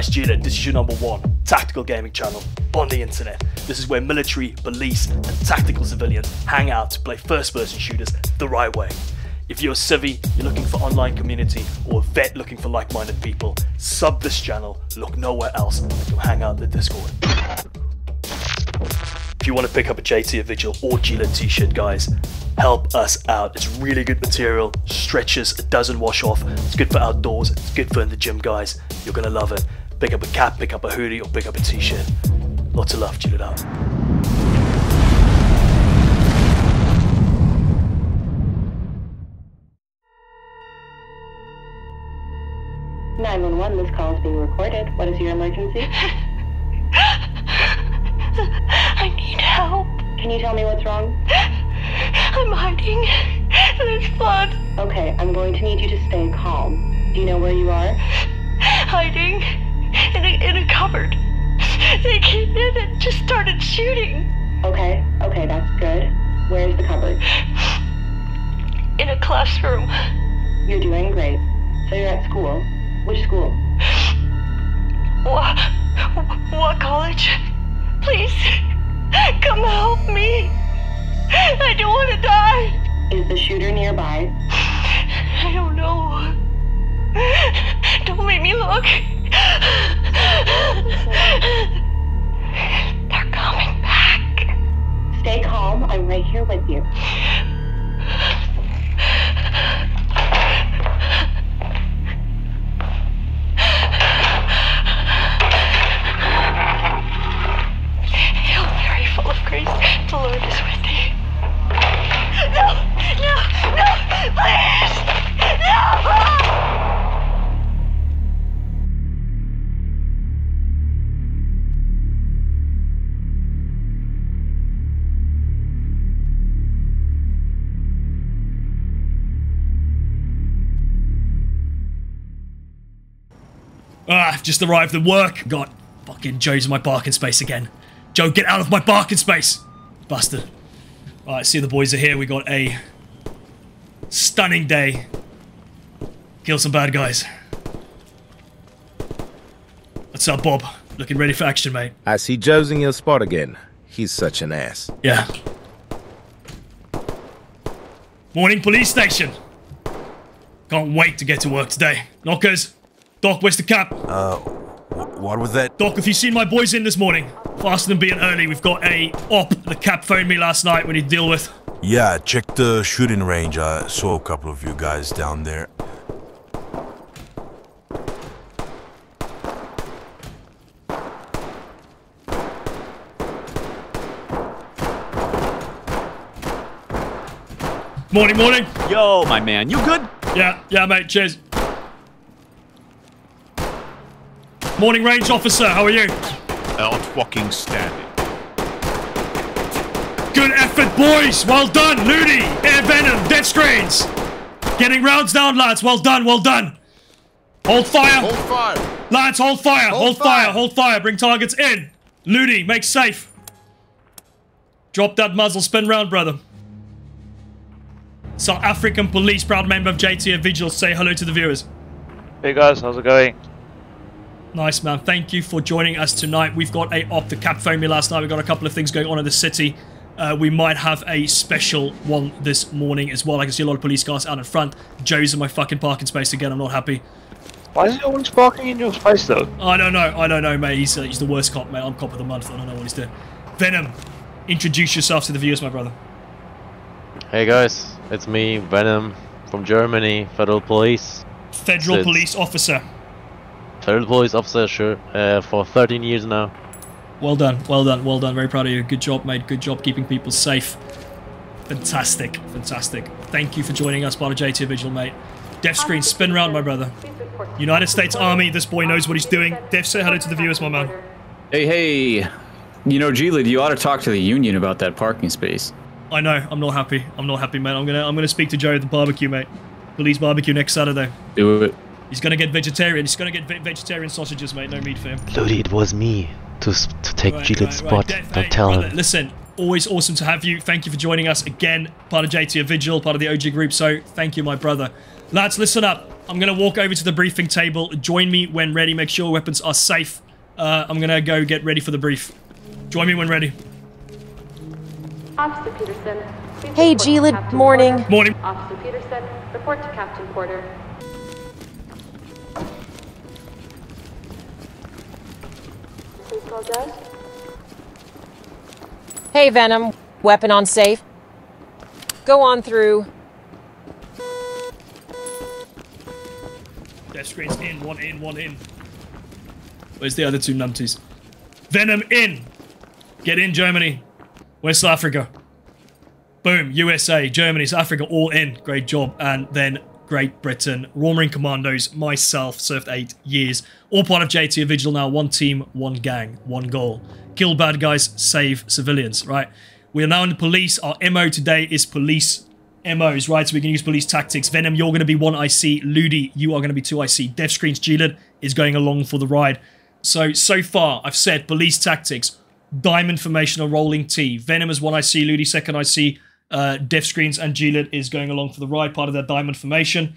GLID, this is your number one tactical gaming channel on the internet. This is where military, police, and tactical civilians hang out to play first person shooters the right way. If you're a civvy, you're looking for online community, or a vet looking for like minded people, sub this channel, look nowhere else, go hang out in the Discord. If you want to pick up a JT Vigil or GLID t shirt, guys, help us out. It's really good material, stretches, it doesn't wash off, it's good for outdoors, it's good for in the gym, guys. You're gonna love it. Pick up a cap, pick up a hoodie, or pick up a t shirt. Lots of love, GLID out. 911, this call is being recorded. What is your emergency? I need help. Can you tell me what's wrong? I'm hiding. There's blood. Okay, I'm going to need you to stay calm. Do you know where you are? Hiding in a, in a cupboard. They came in and just started shooting. Okay, okay, that's good. Where's the cupboard? In a classroom. You're doing great. So you're at school. Which school? What? What college? Please, come help me. I don't want to die. Is the shooter nearby? I don't know. Don't make me look. They're coming back. Stay calm. I'm right here with you. Just arrived at work. God, fucking Joe's in my parking space again. Joe, get out of my parking space! Bastard. Alright, see the boys are here. We got a stunning day. Kill some bad guys. What's up, Bob? Looking ready for action, mate. I see Joe's in your spot again. He's such an ass. Yeah. Morning police station. Can't wait to get to work today. Knockers. Doc, where's the cap? Uh, wh- What was that? Doc, have you seen my boys in this morning? Faster than being early, we've got a op. The cap phoned me last night we need to deal with. Yeah, I checked the shooting range. I saw a couple of you guys down there. Morning, morning. Yo, my man, you good? Yeah, yeah, mate, cheers. Morning, range officer, how are you? Out fucking standing. Good effort, boys! Well done, Looney, Air Venom, Death Screens! Getting rounds down, lads, well done, well done! Hold fire! Hold fire. Lads, hold fire, hold, Hold fire. fire. hold fire, bring targets in! Looney, make safe! Drop that muzzle, spin round, brother. South African police, proud member of JTA Vigil, say hello to the viewers. Hey guys, how's it going? Nice, man. Thank you for joining us tonight. We've got a op. The cap phoned me last night. We've got a couple of things going on in the city. Uh, we might have a special one this morning as well. I can see a lot of police cars out in front. Joe's in my fucking parking space again. I'm not happy. Why is he always parking in your space though? I don't know. I don't know, mate. He's, uh, he's the worst cop, mate. I'm cop of the month. I don't know what he's doing. Venom, introduce yourself to the viewers, my brother. Hey guys, it's me, Venom, from Germany, Federal Police. Federal Sits. police officer. Federal Police officer, sure, uh, for 13 years now. Well done. Well done. Well done. Very proud of you. Good job, mate. Good job keeping people safe. Fantastic. Fantastic. Thank you for joining us, part of JT Vigil, mate. Death screen, spin round, my brother. United States Army, this boy knows what he's doing. Death, say hello to the viewers, my man. Hey, hey. You know, G-Lead, you ought to talk to the union about that parking space. I know, I'm not happy. I'm not happy, mate. I'm gonna I'm gonna speak to Joe at the barbecue, mate. Police barbecue next Saturday. Do it. He's gonna get vegetarian. He's gonna get ve- vegetarian sausages, mate. No meat for him. Lodi, it was me to s- to take Right, Gilead's right, right. spot. Death, Don't hey, tell brother, him. Listen, always awesome to have you. Thank you for joining us again. Part of JT Vigil, part of the OG group. So thank you, my brother. Lads, listen up. I'm going to walk over to the briefing table. Join me when ready. Make sure weapons are safe. Uh, I'm going to go get ready for the brief. Join me when ready. Officer Peterson. Hey, report to morning. Porter. Morning. Officer Peterson, report to Captain Porter. Hey, Venom. Weapon on safe. Go on through. Death screens in, one in, one in. Where's the other two numpties? Venom in! Get in, Germany. West Africa. Boom, USA, Germany, South Africa, all in. Great job. And then Great Britain, Royal Marine Commandos, myself, served eight years. All part of JT, vigil now, one team, one gang, one goal. Kill bad guys, save civilians, right? We are now in the police. Our MO today is police MOs, right? So we can use police tactics. Venom, you're going to be 1 IC. Ludi, you are going to be 2 IC. Death Screens, Gilad is going along for the ride. So, so far, I've said police tactics, diamond formational rolling T. Venom is 1 IC, Ludi second IC, uh, Death Screens, and Gilad is going along for the ride, part of their diamond formation.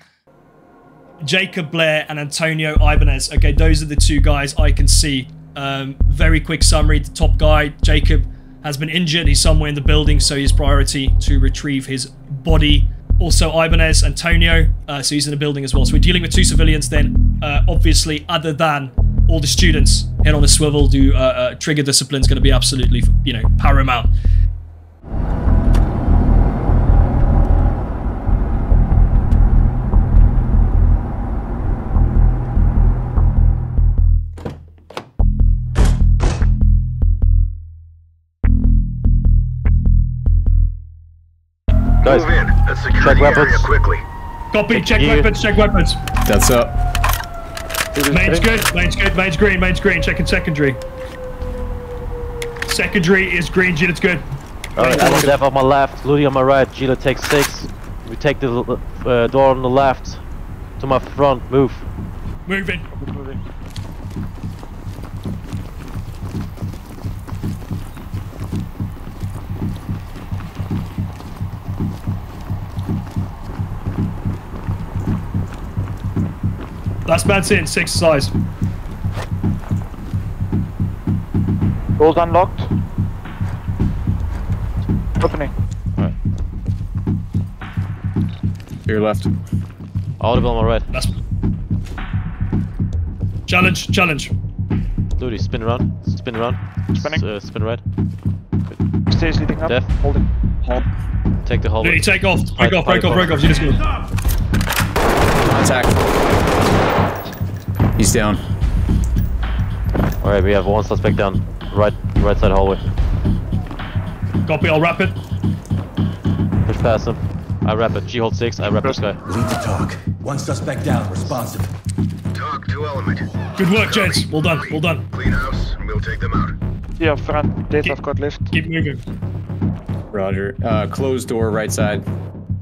Jacob Blair and Antonio Ibanez. Okay, those are the two guys I can see. Um, very quick summary. The top guy, Jacob, has been injured. He's somewhere in the building, so his priority to retrieve his body. Also, Ibanez, Antonio, uh, so he's in the building as well. So we're dealing with two civilians then. Uh, obviously, other than all the students, head on a swivel, do uh, uh, trigger discipline's going to be absolutely, you know, paramount. Guys, Move in. Let's secure check the area weapons. quickly. Copy, check Yeah. weapons, check weapons. That's up. Main's good, main's good, main's green, main's green. Checking secondary. Secondary is green, Gilad, it's good. Alright, I'm on left on my left, Ludi on my right, Gila takes six. We take the uh, door on the left. To my front, move. Moving. Moving. Last man's in, six size. Doors unlocked. Opening. Alright. To your left. Audible on my right. Last. Challenge, challenge. Ludi, spin around. Spin around. Spinning. S- uh, spin right. Stairs leading up. Def. Holding. Halt. Take the hallway. Lily, take off. Break Party- off, break off, break off. You just go. Attack. He's down. Alright, we have one suspect down. Right, right side hallway. Copy, I'll wrap it. Push past him. I wrap it. G hold six. I wrap this guy. Lead to talk. One suspect down. Responsive. Talk to element. Good work, gents. Well done, well done. Clean house, and we'll take them out. Yeah, front. Death, I've got left. Keep moving. Roger. Uh, closed door, right side.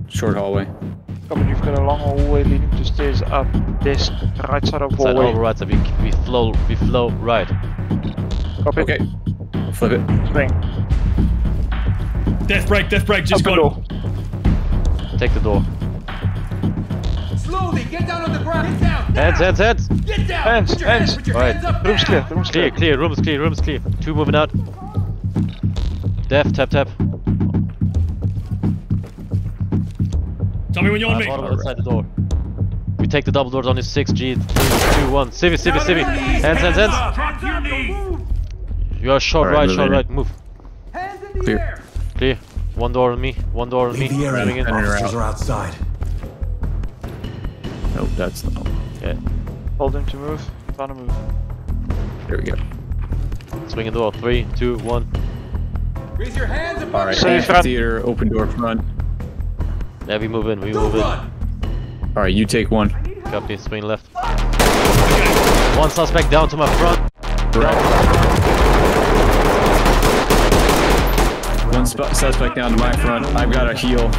Short hallway. Come on, you've got a long hallway leading to stairs up. Desk, right side of Side hallway. over right side. We, we flow. We flow right. Copy. Okay. Flip it. Swing. Death break, death break. Just Open got door. Take the door. Slowly, get down on the ground. Get down. Hands, hands, hands. Get down. Hands, Put your hands. Put your Alright. hands up. Room's clear. Room's Clear, clear. clear. Room is clear. Room is clear. Two moving out. Def, tap, tap. Tell me when you're on I'm me. audible outside the door. We take the double doors on his six G. Three, two, one. Civi, civi, civi. Hands, hands, hands. Drop to your knees. You are short Alright, right, short right. Move. Hands in the Clear. air. Clear. One door on me. One door on me. Moving in. Enter Officers out. are outside. Nope, that's not. Yeah. Hold him to move. Trying to move. There we go. Swinging door. Three, two, one. Raise your hands above Alright, Safe theater, open door front. Yeah, we move in. We Don't move in. Alright, you take one. Copy. Swing left. One suspect down to my front. One sp- suspect down to my front. I've got a heal.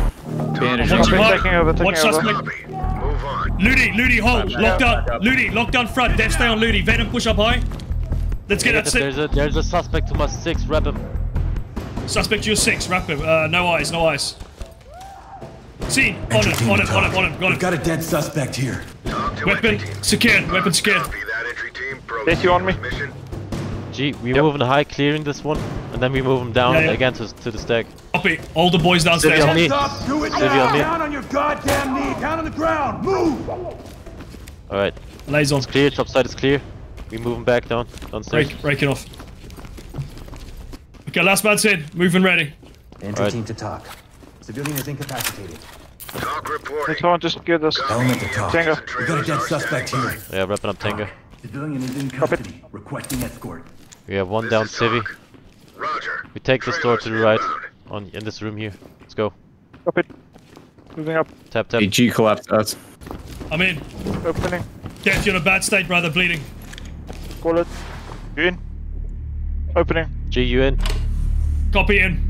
Bandage Watch on your me. taking over, taking Watch suspect. Copy. Move on. Ludi, Ludi, hold. Back Lock up, down. back. Ludi, lock down front. Death stay on Ludi. Venom, push up high. Let's get that There's sit. a there's a suspect to my six. Wrap him. Suspect, you're six. Wrap him. Uh, no eyes, no eyes. See, on Entry it, team on to it, on it, on it, We've got a dead suspect here. Weapon secured, weapon secured. Did you on me? G, we move in high, clearing this one, and then we move him down Yeah, yeah. again to, to the stack. Copy. All the boys downstairs. Civvy on me. Stop! Do it Civvy now! on me. Down on your goddamn knee! Down on the ground! Move! Alright, Liaison. clear, top side is clear. We move him back down, downstairs. Break, break it off. Okay, last man's in. Moving ready. Entry Right. team to talk. Civilian is incapacitated. Let's go and just get us. Element to. Tango. We've got a dead suspect here. Yeah, wrapping up Tenga. Civilian is in custody. Requesting escort. We have one down Civvy. We take this door to the right, on in this room here. Let's go. Up it. Moving up. Tap, tap. Hey, G collapsed us. I'm in. Opening. Death, you're in a bad state, brother. Bleeding. Call it. You in? Opening. G, you in? Copy in.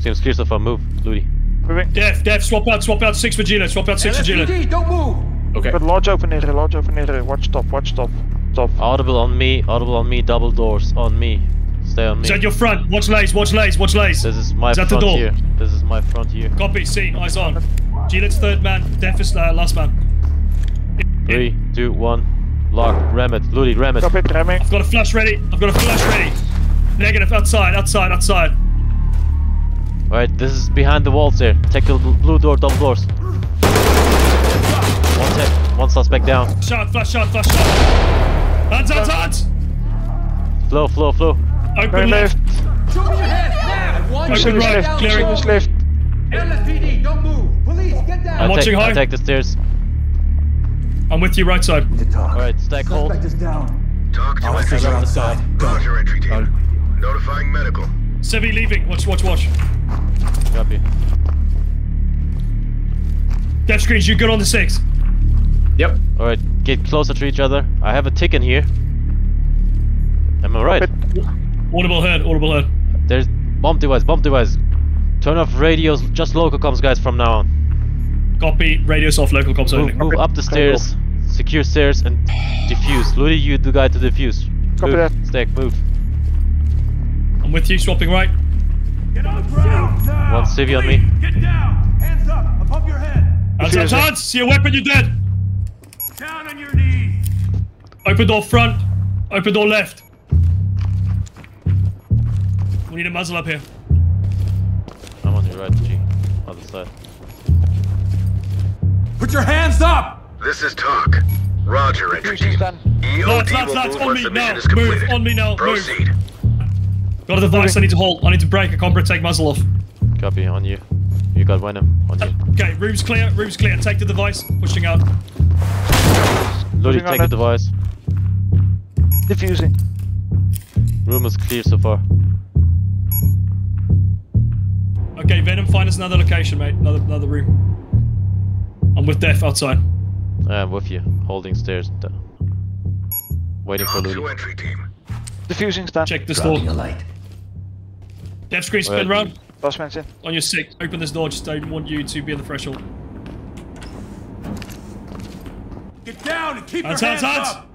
Seems clear so far. Move, Ludi. Moving. Death, death, swap out, swap out six for Gila, swap out six for Gila. Don't move! Okay. But large open area, large open area. Watch stop, watch stop. Stop. Audible on me, audible on me, double doors on me. Stay on me. Is that your front? Watch lays, watch lays, watch lays. This is my Is that the front door? here. This is my front here. Copy, C, eyes on. Gila's third man, Death is uh, last man. Three, two, one. Lock. Ram it. Ludi, ram it. Stop it. I've got a flash ready, I've got a flash ready. Negative, outside, outside, outside. Alright, this is behind the walls there. Take the blue door, double doors. One tap, one suspect down. Shot, flash shot, flash shot. Hands, hands, hands! Flow, flow, flow. Open Very left. left. Show me your hands now! One, Open Service right, left. clearing. Service left. LSPD, don't move! Police, get down! I'm I'll watching take, high. I'll take the stairs. I'm with you, right side. Alright, stack hold. Suspect is down. Talk to Officers entry are team. outside. Go. Roger, entry team. Notifying medical. Civi leaving, watch, watch, watch. Copy. Death screens, you good on the six. Yep. Alright, get closer to each other. I have a tick in here. Am I right? Audible heard, audible heard. There's bomb device, bomb device. Turn off radios, just local comms guys from now on. Copy, radios off, local comms only. Move, move up the stairs, secure stairs, and defuse. Ludi, you the guy to defuse. Copy move. that. Stack, move. I'm with you, swapping right. Get on the ground now! One civvy on me. Get down! Hands up, above your head! Hands, hands, Defusing. hands! See a weapon, you're dead! Down on your knees! Open door front, open door left. We need a muzzle up here. I'm on your right, G. Other side. Put your hands up! This is talk. Roger, entry team. done. EOD Lads, lads, will lads, move on once me the now. mission is completed. Move, on me now, move. Proceed. Got a device, I need to hold. I need to break. I can't take muzzle off. Copy, on you. You got Venom, um, on you. Okay, room's clear, room's clear. Take the device, pushing out. Ludi, Moving on take the device. Diffusing. Room is clear so far. Okay, Venom, find us another location, mate. Another another room. I'm with Death outside. I'm with you. Holding stairs. Waiting for Talk to Ludi. entry team. Diffusing stand. Check this door. Dropping a light. Death screen, spin round. Last man's in. On your six. Open this door, just don't want you to be on the threshold. Get down and keep Hands, your hands, hands, hands. up!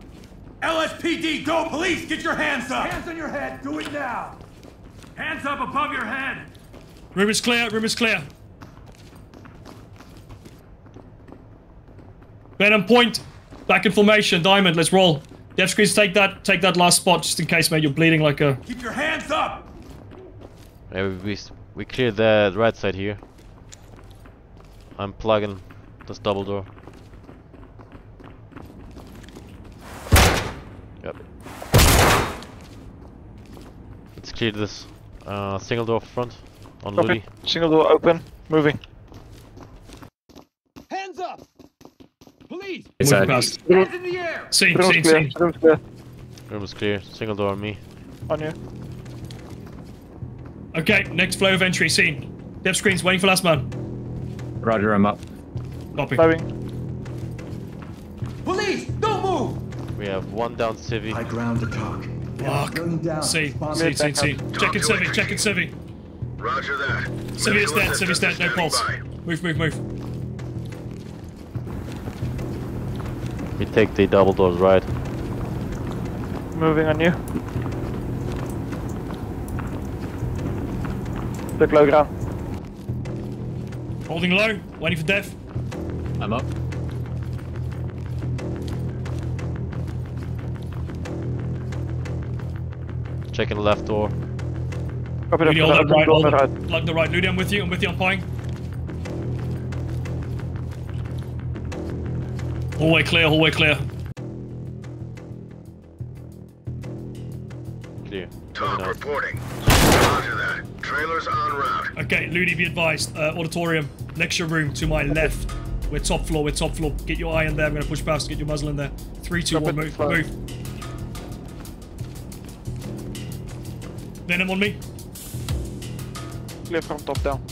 LSPD, go! Police, get your hands up! Hands on your head, do it now! Hands up above your head! Room is clear, room is clear. Venom point. Back in formation, diamond, let's roll. Death screens, take that take that last spot just in case, mate, you're bleeding like a Keep your hands up! Yeah, we, we, s- we cleared the right side here. I'm plugging this double door. Yep. Let's clear this uh, single door front on Copy. Ludi. Single door open. Moving. Hands up! Police! It's moving at past. Hands in the air! Scene, Room's scene, clear. scene. Room's clear. Room is clear. Single door on me. On you. Okay, next flow of entry, scene. Death screens, waiting for last man. Roger, I'm up. Copy. Flowing. Police, don't move! We have one down civvy. I ground the talk. Fuck. Down. See, see, see, see. Check it, Civi, check it, Civi. Roger that. Civi is Medical dead, Civi's dead, no pulse. by. Move, move, move. We take the double doors right. Moving on you. Took low ground. Holding low, waiting for death. I'm up. Checking the left door. Copy that hold the up right, open door hold the right. Like the right. Ludi, I'm with you. I'm with you. I'm playing. Hallway clear. Hallway clear. Clear. Talk Moving on. reporting. Roger that. Trailers en route. Okay, Ludi, be advised. Uh, auditorium, lecture room to my left. We're top floor. We're top floor. Get your eye in there. I'm gonna push past. Get your muzzle in there. Three, two, Drop one. Move. fly. Move. Venom on me. Clear from top down.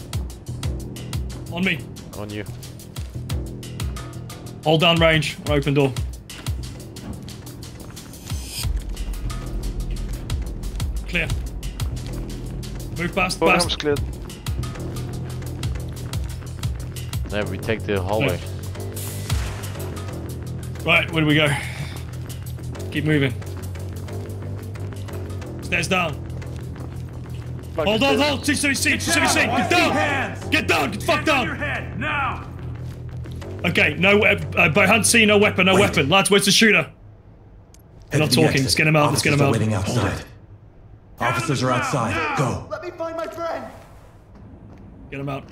On me. On you. Hold down range. on Open door. Clear. Move past. Doorham's Past. cleared. There we take the hallway. Right, where do we go? Keep moving. Stairs down. Like Hold the on, stairs. hold. CCC, down. CCC. I Get down. Get down. Get fuck Hands on your down. head, now! Okay, no, wep- uh, by hand C, no weapon, no weapon. Lads, where's the shooter? We're not talking. Let's get him out. Let's get him out. waiting outside. Officers are outside. Go. Let me find my friend. Get him out.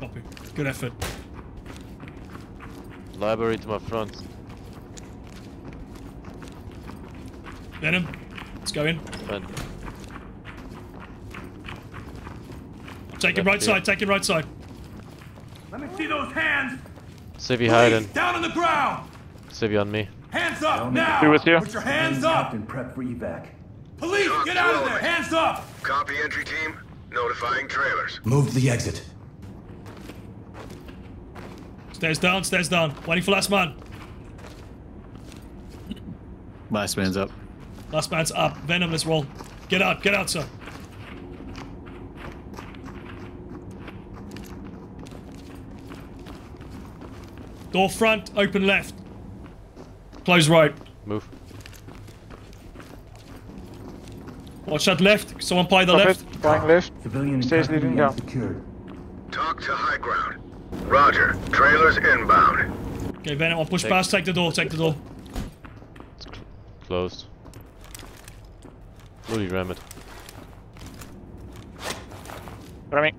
Copy. Good effort. Library to my front. Venom. Let's go in. Fine. Take him right here. side. Take him right side. Let me see those hands! Civvy hiding. down on the ground! Civvy on me. Hands up, now! Be with you. Put your hands up! prep for evac. Police, get out of there! Hands up! Copy entry team. Notifying trailers. Move to the exit. Stairs down. Stairs down. Waiting for last man. Last man's up. Last man's up. Venom, let's roll. Get out. Get out, sir. Door front. Open left. Close right. Move. Watch that left. Someone play the Copy left. it. Flying left. Civilian Stairs leading down. secured. Talk to high ground. Roger. Trailers inbound. Okay, Venom, I'll push Take- past. Take the door. Take the door. it's Closed. Rudy ram it. Ramming.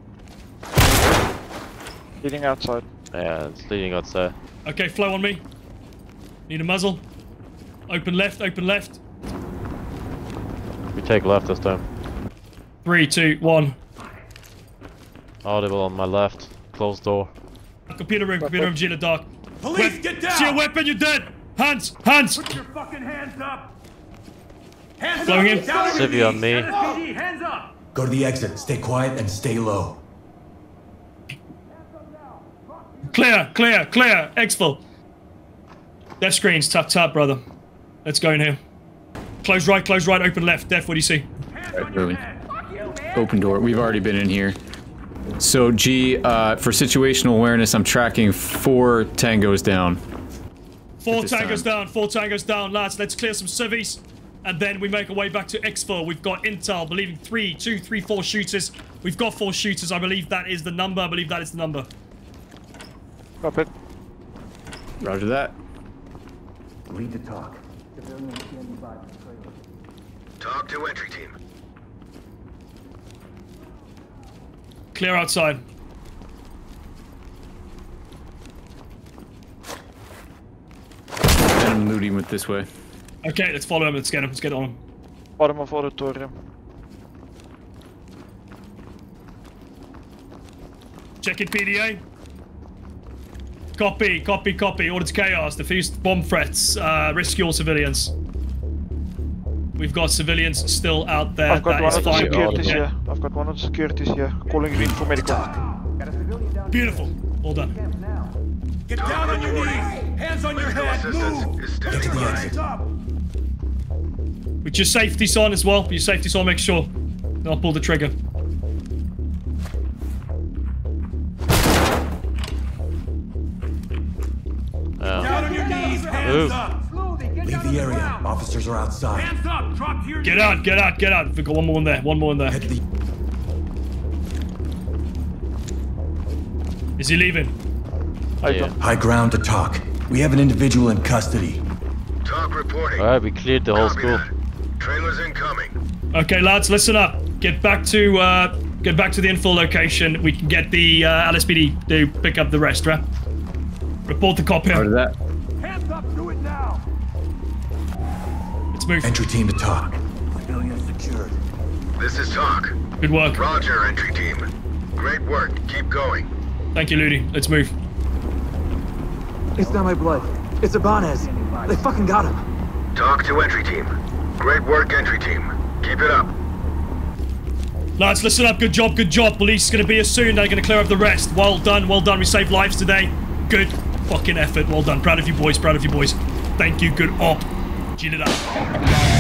Leading outside. Yeah, it's leading outside. Okay, flow on me. Need a muzzle. Open left. Open left. We take left this time. Three, two, one. Audible on my left. Closed door. Computer room. Computer room. Gila dark. Police, Wep- get down! See a weapon. You're dead. Hands. Hands. Put your fucking hands up! Hands Flowing up! in. Down on Civvy on me. NSPD, hands up! Go to the exit. Stay quiet and stay low. Clear. Clear. Clear. Exfil. Death screens. Tap tap, brother. Let's go in here. Close right. Close right. Open left. Def. What do you see? Right, on your moving. head! Open door. We've already been in here. So, G, uh, for situational awareness, I'm tracking four tangos down. Four tangos time. down. Four tangos down, lads. Let's clear some civvies. And then we make our way back to Exfil. We've got intel, believing three, two, three, four shooters. We've got four shooters. I believe that is the number. I believe that is the number. Copy it. Roger that. Lead to talk. Talk to entry team. Clear outside. And I'm looting with this way. Okay, let's follow him. Let's get him. Let's get on him. Bottom of auditorium. Check it, PDA. Copy, copy, copy. Order to chaos. Defuse bomb threats. Uh, rescue all civilians. We've got civilians still out there. I've got That one of the fine. securities Yeah. here. I've got one of the securities here. Calling green for medical. Beautiful. All done. Get down on your knees! Hands on your head! Move! is standing by. Hands up! With your safety's on as well. With your safety's on, make sure. Then I'll pull the trigger. Yeah. Down on your knees! Hands Move. up! Leave the area. Officers are outside. Hands up! Drop to your Get out, get out, get out. We've got one more in there. One more in there. Head to the Is he leaving? High ground to talk. We have an individual in custody. Talk reporting. Alright, we cleared the whole school. that. Trailers incoming. Okay, lads, listen up. Get back to uh, get back to the infill location. We can get the uh, LSPD to pick up the rest, right? Report the cop here. Part of that. Move. Entry team to talk. Civilian secured. This is Talk. Good work. Roger, entry team. Great work. Keep going. Thank you, Ludi. Let's move. It's not my blood. It's Ibanez. They fucking got him. Talk to entry team. Great work, entry team. Keep it up. Lads, listen up. Good job, good job. Police is going to be here soon. They're going to clear up the rest. Well done, well done. We saved lives today. Good fucking effort. Well done. Proud of you boys, proud of you boys. Thank you. Good op. Cheat it up.